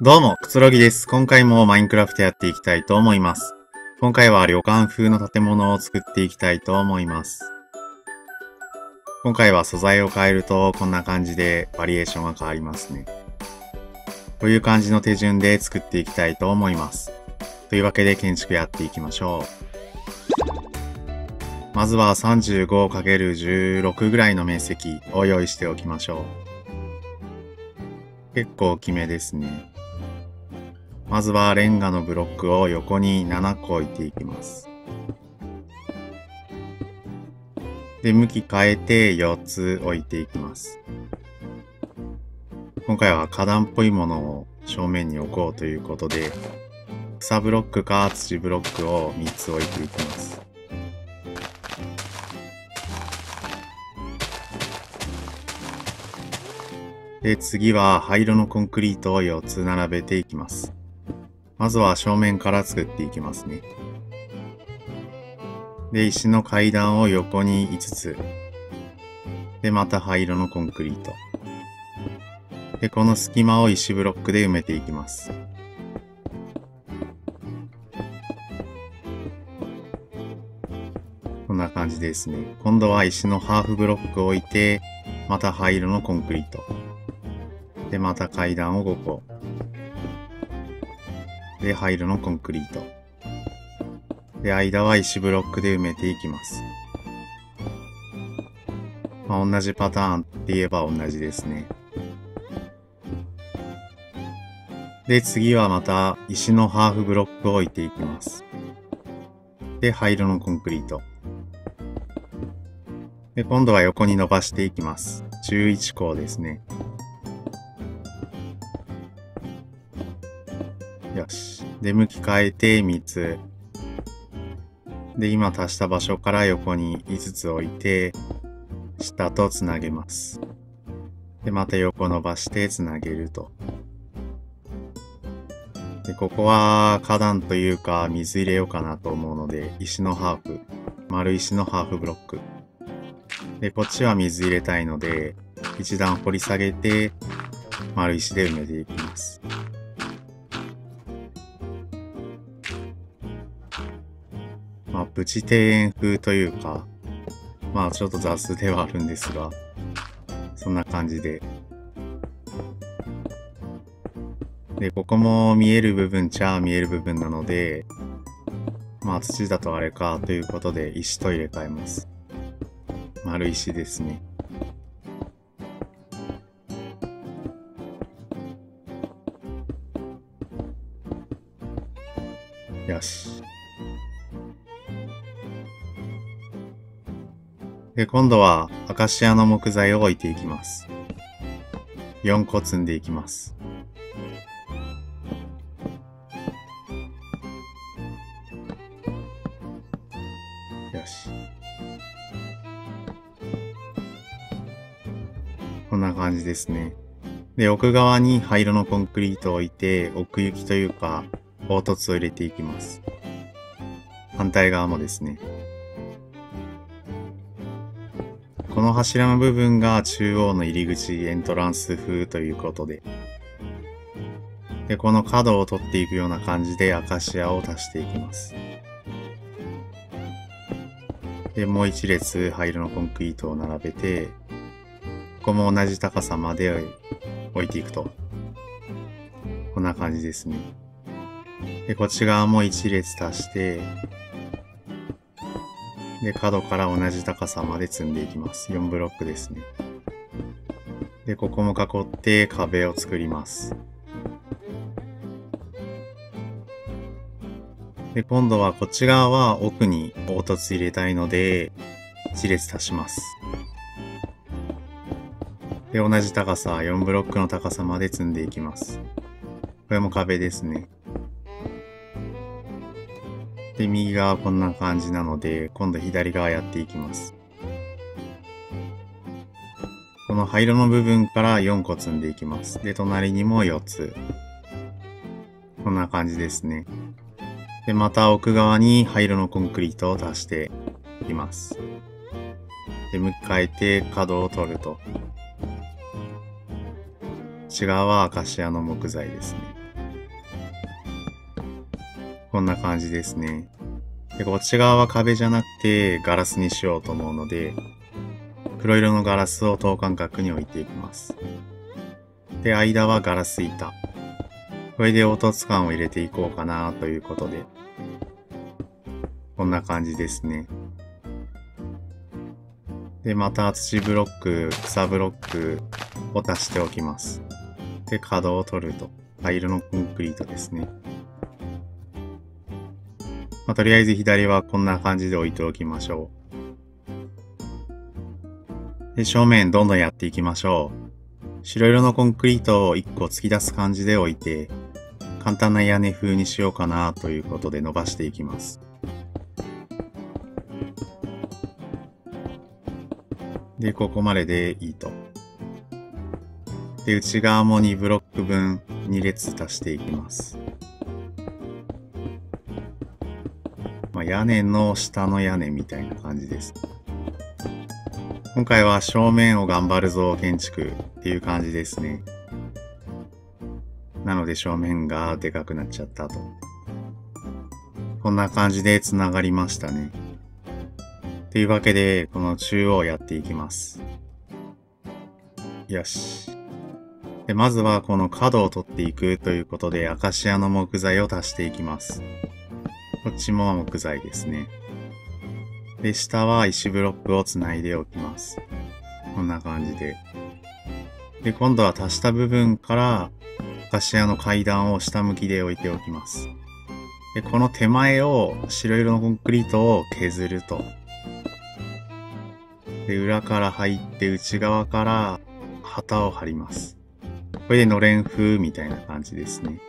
どうも、くつろぎです。今回もマインクラフトやっていきたいと思います。今回は旅館風の建物を作っていきたいと思います。今回は素材を変えるとこんな感じでバリエーションが変わりますね。こういう感じの手順で作っていきたいと思います。というわけで建築やっていきましょう。まずは 35×16 ぐらいの面積を用意しておきましょう。結構大きめですね。まずはレンガのブロックを横に7個置いていきます。で、向き変えて4つ置いていきます。今回は花壇っぽいものを正面に置こうということで、草ブロックか土ブロックを3つ置いていきます。で、次は灰色のコンクリートを4つ並べていきます。まずは正面から作っていきますね。で、石の階段を横に5つ。で、また灰色のコンクリート。で、この隙間を石ブロックで埋めていきます。こんな感じですね。今度は石のハーフブロックを置いて、また灰色のコンクリート。で、また階段を5個。で、灰色のコンクリート。で、間は石ブロックで埋めていきます。まあ、同じパターンって言えば同じですね。で、次はまた石のハーフブロックを置いていきます。で、灰色のコンクリート。で、今度は横に伸ばしていきます。11個ですね。で、向き変えて3つ。で、今足した場所から横に5つ置いて、下とつなげます。で、また横伸ばしてつなげると。で、ここは花壇というか水入れようかなと思うので、石のハーフ、丸石のハーフブロック。で、こっちは水入れたいので、一段掘り下げて、丸石で埋めていきます。プチ庭園風というか、まあちょっと雑ではあるんですが、そんな感じで。で、ここも見える部分ちゃ見える部分なので、まあ土だとあれかということで石と入れ替えます。丸石ですね。よし。で、今度はアカシアの木材を置いていきます。4個積んでいきます。よし。こんな感じですね。で、奥側に灰色のコンクリートを置いて、奥行きというか、凹凸を入れていきます。反対側もですね。この柱の部分が中央の入り口エントランス風ということで。で、この角を取っていくような感じでアカシアを足していきます。で、もう一列灰色のコンクリートを並べて、ここも同じ高さまで置いていくと。こんな感じですね。で、こっち側も一列足して、で、角から同じ高さまで積んでいきます。4ブロックですね。で、ここも囲って壁を作ります。で、今度はこっち側は奥に凹凸入れたいので、1列足します。で、同じ高さ、4ブロックの高さまで積んでいきます。これも壁ですね。で、右側こんな感じなので、今度左側やっていきます。この灰色の部分から4個積んでいきます。で、隣にも4つ。こんな感じですね。で、また奥側に灰色のコンクリートを足していきます。で、向き変えて角を取ると。内側はアカシアの木材ですね。こんな感じですね。で、こっち側は壁じゃなくてガラスにしようと思うので、黒色のガラスを等間隔に置いていきます。で、間はガラス板。これで凹凸感を入れていこうかなということで、こんな感じですね。で、また土ブロック、草ブロックを足しておきます。で、角を取ると。灰色のコンクリートですね。まあ、とりあえず左はこんな感じで置いておきましょう。で、正面どんどんやっていきましょう。白色のコンクリートを1個突き出す感じで置いて、簡単な屋根風にしようかなということで伸ばしていきます。で、ここまででいいと。で、内側も2ブロック分2列足していきます。屋根の下の屋根みたいな感じです。今回は正面を頑張るぞ建築っていう感じですね。なので正面がでかくなっちゃったと。こんな感じで繋がりましたね。というわけで、この中央をやっていきます。よし。で、まずはこの角を取っていくということで、アカシアの木材を足していきます。こっちも木材ですね。で、下は石ブロックをつないでおきます。こんな感じで。で、今度は足した部分から、アカシアの階段を下向きで置いておきます。で、この手前を白色のコンクリートを削ると。で、裏から入って内側から旗を張ります。これでのれん風みたいな感じですね。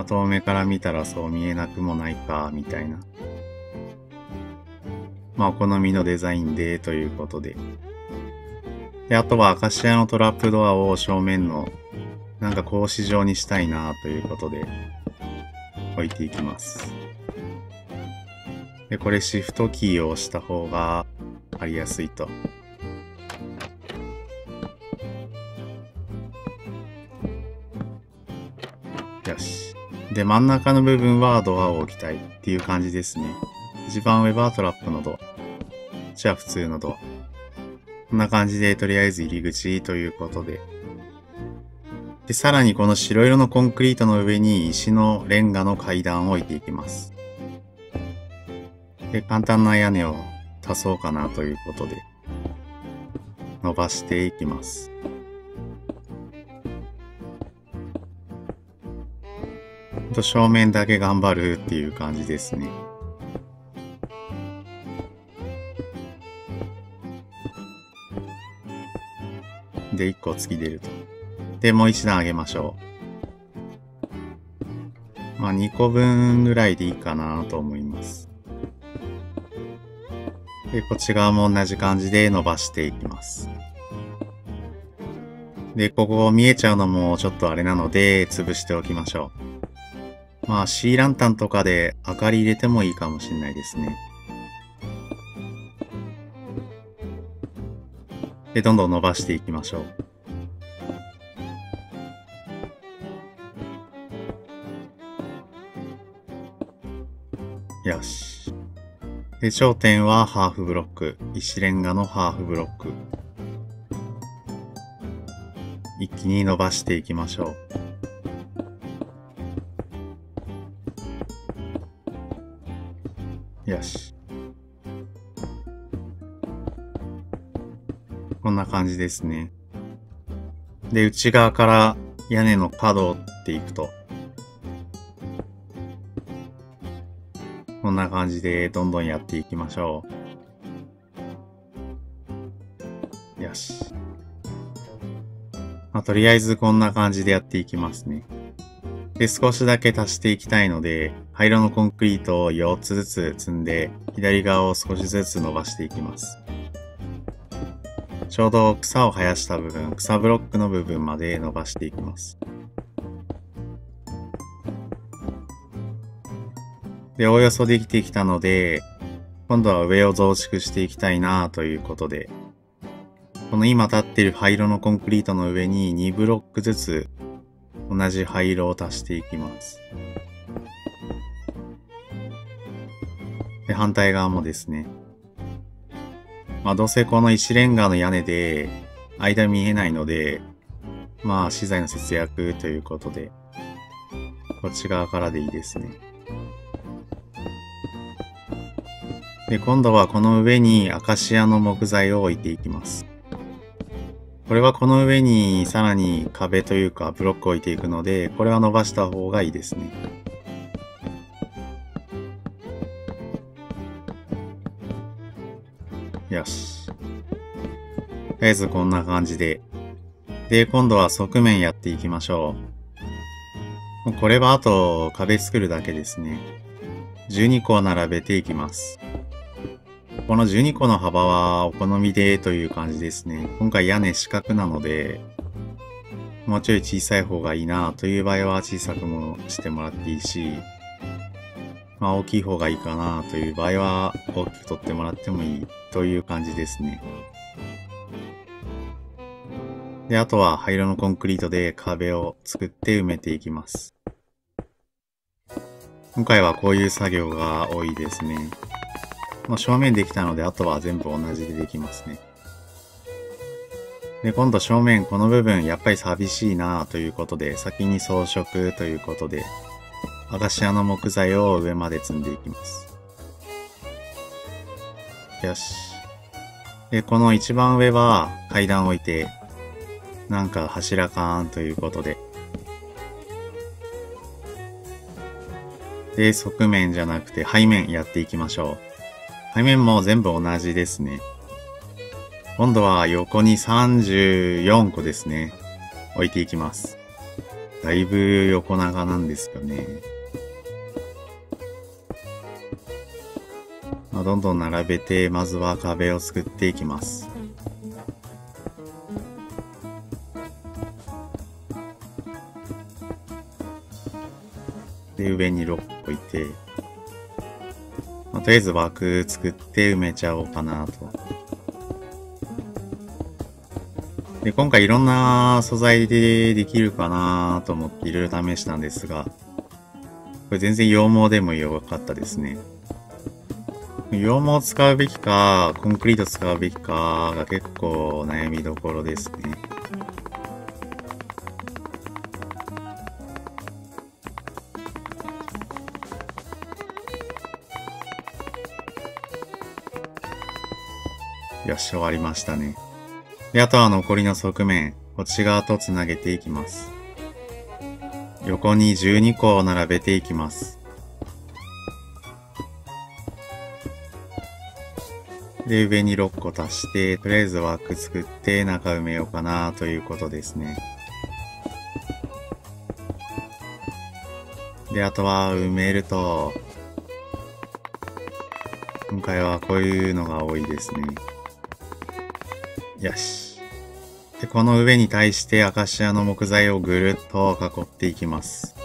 まあ、遠目から見たらそう見えなくもないか、みたいな。まあ、お好みのデザインで、ということで。で、あとはアカシアのトラップドアを正面の、なんか格子状にしたいな、ということで、置いていきます。で、これシフトキーを押した方がありやすいと。で、真ん中の部分はドアを置きたいっていう感じですね。一番上はトラップのドア。じゃあ普通のドア。こんな感じでとりあえず入り口ということで。で、さらにこの白色のコンクリートの上に石のレンガの階段を置いていきます。で、簡単な屋根を足そうかなということで、伸ばしていきます。と正面だけ頑張るっていう感じですね。で、1個突き出ると。で、もう1段上げましょう。まあ、2個分ぐらいでいいかなと思います。で、こっち側も同じ感じで伸ばしていきます。で、ここ見えちゃうのもちょっとあれなので、潰しておきましょう。まあ、シーランタンとかで明かり入れてもいいかもしれないですね。で、どんどん伸ばしていきましょう。よし。で、頂点はハーフブロック。石レンガのハーフブロック。一気に伸ばしていきましょう。こんな感じですね。で、内側から屋根の角を折っていくと、こんな感じでどんどんやっていきましょう。よし。まあ、とりあえずこんな感じでやっていきますね。で、少しだけ足していきたいので、灰色のコンクリートを4つずつ積んで、左側を少しずつ伸ばしていきます。ちょうど草を生やした部分、草ブロックの部分まで伸ばしていきます。で、おおよそできてきたので、今度は上を増築していきたいなということで、この今立ってる灰色のコンクリートの上に2ブロックずつ同じ灰色を足していきます。で、反対側もですね。まあ、どうせこの一レンガの屋根で、間見えないので、まあ、資材の節約ということで、こっち側からでいいですね。で、今度はこの上にアカシアの木材を置いていきます。これはこの上にさらに壁というかブロックを置いていくので、これは伸ばした方がいいですね。よし。とりあえずこんな感じで。で、今度は側面やっていきましょう。これはあと壁作るだけですね。12個並べていきます。この12個の幅はお好みでという感じですね。今回屋根四角なので、もうちょい小さい方がいいなという場合は小さくもしてもらっていいし、まあ大きい方がいいかなという場合は大きく取ってもらってもいいという感じですね。で、あとは灰色のコンクリートで壁を作って埋めていきます。今回はこういう作業が多いですね。もう正面できたので、あとは全部同じでできますね。で、今度正面この部分やっぱり寂しいなということで、先に装飾ということで、アカシアの木材を上まで積んでいきます。よし。で、この一番上は階段を置いて、なんか柱かーんということで。で、側面じゃなくて背面やっていきましょう。背面も全部同じですね。今度は横に34個ですね。置いていきます。だいぶ横長なんですよね。まあ、どんどん並べて、まずは壁を作っていきます。で、上に6個いて、まあ、とりあえず枠作って埋めちゃおうかなと。で、今回いろんな素材でできるかなと思っていろいろ試したんですが、これ全然羊毛でもよかったですね。羊毛使うべきか、コンクリート使うべきかが結構悩みどころですね。よし、終わりましたね。で、あとは残りの側面、こっち側とつなげていきます。横に12個を並べていきます。で、上に6個足して、とりあえず枠作って中埋めようかなということですね。で、あとは埋めると、今回はこういうのが多いですね。よし。で、この上に対してアカシアの木材をぐるっと囲っていきます。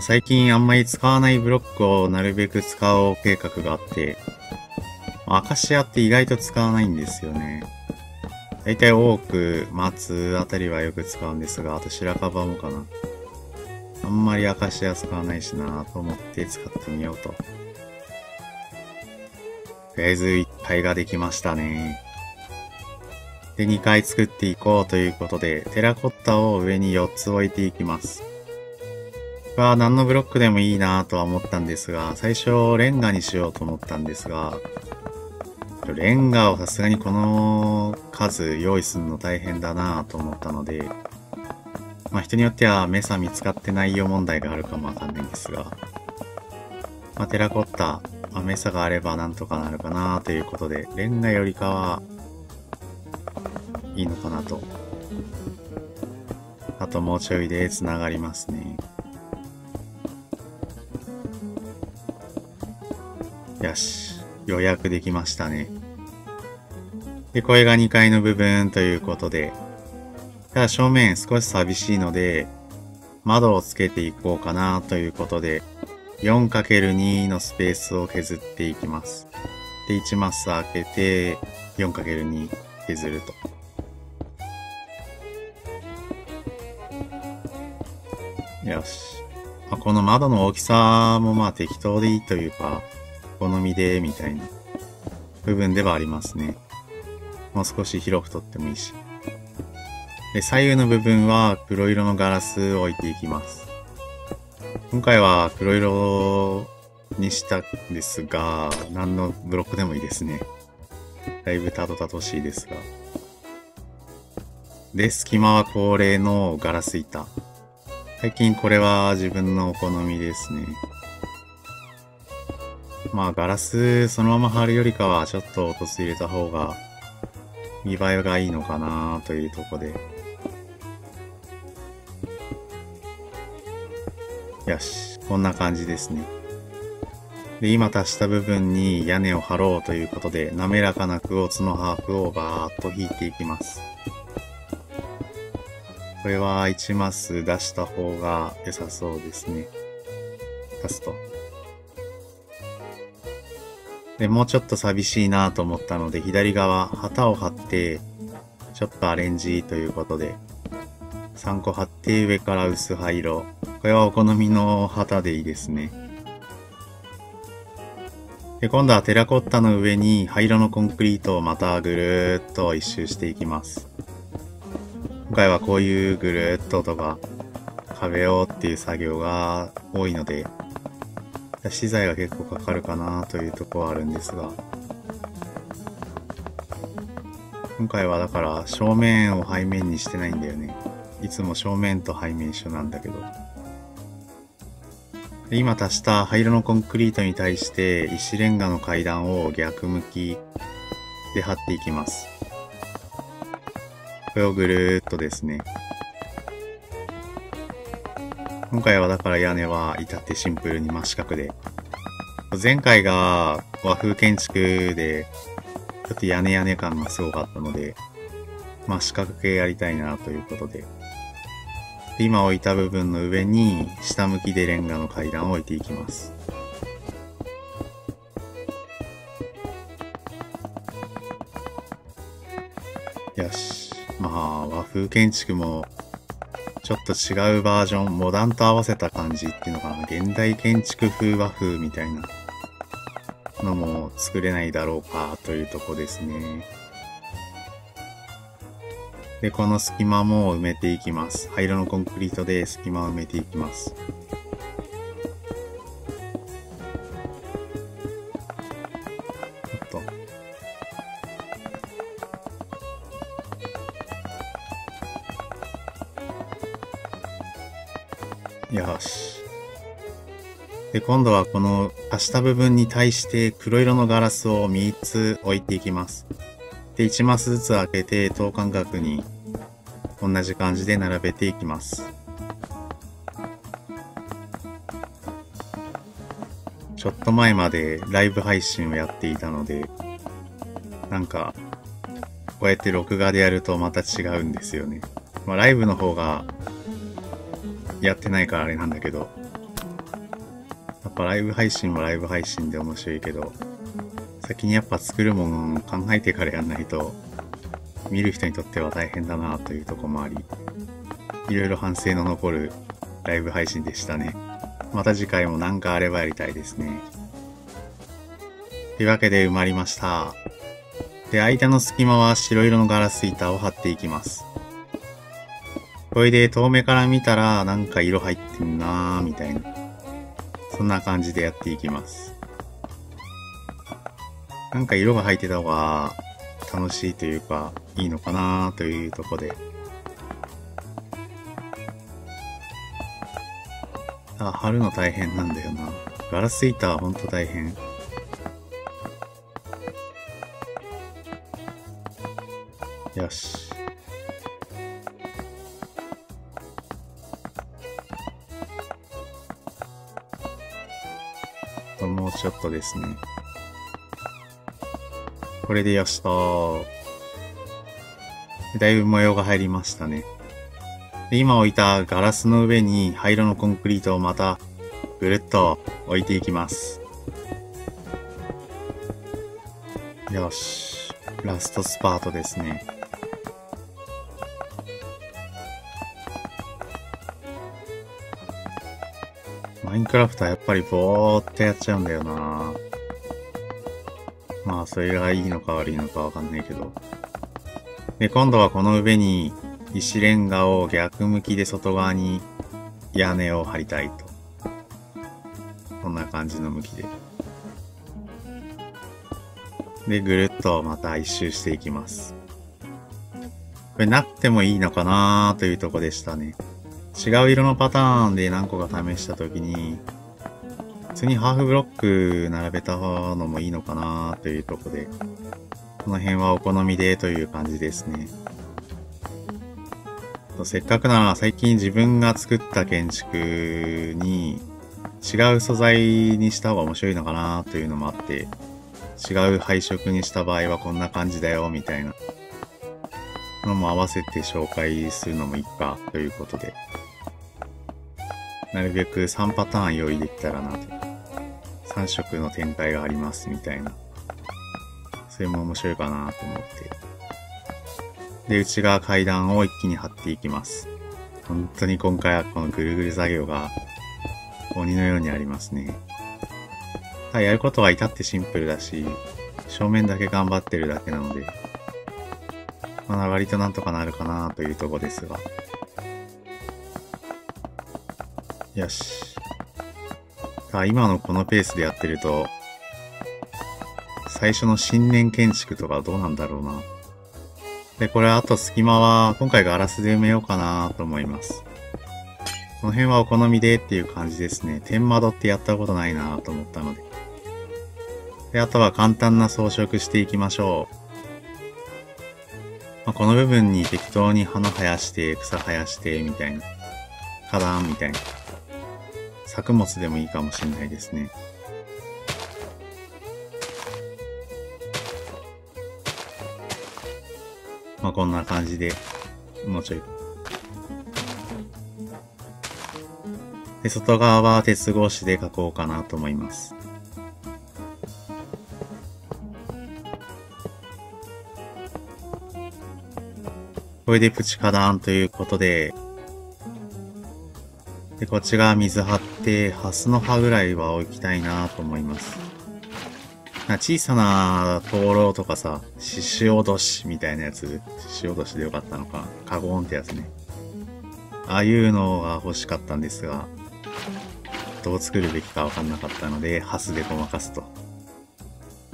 最近あんまり使わないブロックをなるべく使おう計画があって、アカシアって意外と使わないんですよね。だいたい多く松あたりはよく使うんですが、あと白樺もかな。あんまりアカシア使わないしなぁと思って使ってみようと。とりあえず1階ができましたね。で、2階作っていこうということで、テラコッタを上に4つ置いていきます。は何のブロックでもいいなとは思ったんですが、最初レンガにしようと思ったんですが、レンガをさすがにこの数用意するの大変だなと思ったので、まあ人によってはメサ見つかってないよ問題があるかもわかんないんですが、まあテラコッタ、まあ、メサがあればなんとかなるかなということで、レンガよりかはいいのかなと。あともうちょいで繋がりますね。よし。予約できましたね。で、これが2階の部分ということで、ただ正面少し寂しいので、窓をつけていこうかなということで、4×2 のスペースを削っていきます。で、1マス開けて、4×2 削ると。よし。この窓の大きさもまあ適当でいいというか、好みでみたいな部分ではありますね。もう少し広く取ってもいいし。で、左右の部分は黒色のガラスを置いていきます。今回は黒色にしたんですが、何のブロックでもいいですね。だいぶたどたどしいですが。で、隙間は恒例のガラス板。最近これは自分のお好みですね。まあガラスそのまま貼るよりかはちょっと落とす入れた方が見栄えがいいのかなというとこで。よし、こんな感じですね。で、今足した部分に屋根を張ろうということで、滑らかなクォーツのハーフをバーっと引いていきます。これは1マス出した方が良さそうですね。出すと。で、もうちょっと寂しいなと思ったので、左側、旗を貼って、ちょっとアレンジということで、3個貼って上から薄灰色。これはお好みの旗でいいですね。で、今度はテラコッタの上に灰色のコンクリートをまたぐるーっと一周していきます。今回はこういうぐるっととか壁をっていう作業が多いので、資材が結構かかるかなというところはあるんですが、今回はだから正面を背面にしてないんだよね。いつも正面と背面一緒なんだけど。今足した灰色のコンクリートに対して石レンガの階段を逆向きで貼っていきます。これをぐるーっとですね。今回はだから屋根は至ってシンプルに真四角で。前回が和風建築で、ちょっと屋根屋根感がすごかったので、真四角系やりたいなということで。で今置いた部分の上に下向きでレンガの階段を置いていきます。よし。まあ、和風建築も、ちょっと違うバージョン、モダンと合わせた感じっていうのかな。現代建築風和風みたいなのも作れないだろうかというとこですね。で、この隙間も埋めていきます。灰色のコンクリートで隙間を埋めていきます。今度はこの足した部分に対して黒色のガラスを3つ置いていきます。で、1マスずつ開けて等間隔に同じ感じで並べていきます。ちょっと前までライブ配信をやっていたので、なんか、こうやって録画でやるとまた違うんですよね。まあ、ライブの方がやってないからあれなんだけど、ぱライブ配信はライブ配信で面白いけど、先にやっぱ作るものを考えてからやんないと、見る人にとっては大変だなというとこもあり、いろいろ反省の残るライブ配信でしたね。また次回も何かあればやりたいですね。というわけで埋まりました。で、間の隙間は白色のガラス板を貼っていきます。これで遠目から見たらなんか色入ってんなーみたいな。そんな感じでやっていきます。なんか色が入ってた方が楽しいというかいいのかなというとこで。あ、貼るの大変なんだよな。ガラス板はほんと大変。よし。ちょっとですね。これでよしと。だいぶ模様が入りましたね。で今置いたガラスの上に灰色のコンクリートをまたぐるっと置いていきます。よし。ラストスパートですね。マインクラフトはやっぱりぼーっとやっちゃうんだよなまあ、それがいいのか悪いのかわかんないけど。で、今度はこの上に石レンガを逆向きで外側に屋根を張りたいと。こんな感じの向きで。で、ぐるっとまた一周していきます。これなくてもいいのかなというとこでしたね。違う色のパターンで何個か試したときに、普通にハーフブロック並べたのもいいのかなというとこで、この辺はお好みでという感じですね。せっかくなら最近自分が作った建築に違う素材にした方が面白いのかなというのもあって、違う配色にした場合はこんな感じだよみたいなのも合わせて紹介するのもいいかということで、なるべく3パターン用意できたらなと。3色の展開がありますみたいな。それも面白いかなと思って。で、内側階段を一気に貼っていきます。本当に今回はこのぐるぐる作業が鬼のようにありますね。ただやることは至ってシンプルだし、正面だけ頑張ってるだけなので、まだ割となんとかなるかなというとこですが。よし。あ、今のこのペースでやってると、最初の新年建築とかどうなんだろうな。で、これあと隙間は今回ガラスで埋めようかなと思います。この辺はお好みでっていう感じですね。天窓ってやったことないなと思ったので。で、あとは簡単な装飾していきましょう。まあ、この部分に適当に花生やして、草生やして、みたいな。花壇みたいな。作物でもいいかもしれないですね。まあ、こんな感じで、もうちょい。で、外側は鉄格子で描こうかなと思います。これでプチ花壇ということで、で、こっち側水張って、ハスの葉ぐらいは置きたいなと思います。小さな灯籠とかさ、獅子おどしみたいなやつ、獅子おどしでよかったのかカゴンってやつね。ああいうのが欲しかったんですが、どう作るべきかわかんなかったので、ハスでごまかすと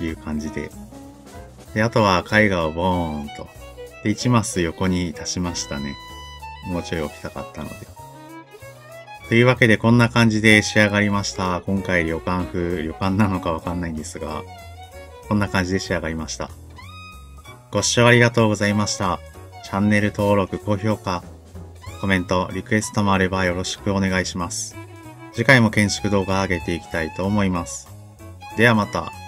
いう感じで。で、あとは絵画をボーンと。で、1マス横に足しましたね。もうちょい置きたかったので。というわけでこんな感じで仕上がりました。今回旅館風、旅館なのかわかんないんですが、こんな感じで仕上がりました。ご視聴ありがとうございました。チャンネル登録、高評価、コメント、リクエストもあればよろしくお願いします。次回も建築動画上げていきたいと思います。ではまた。